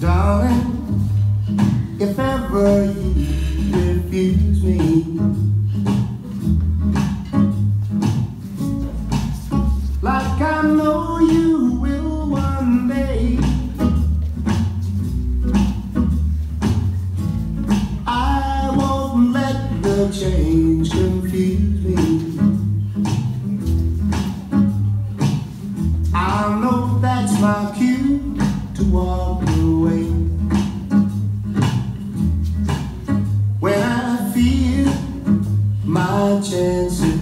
Darling, if ever you refuse me, like I know you will one day, I won't let the change confuse me. I know that's my cue chance